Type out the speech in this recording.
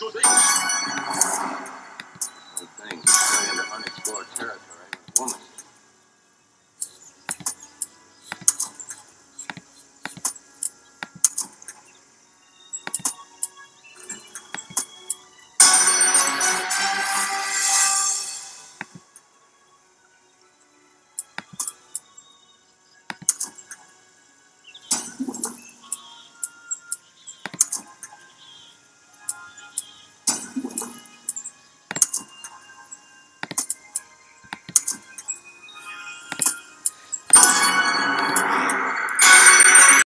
to thee. One thing, going into unexplored territory with woman.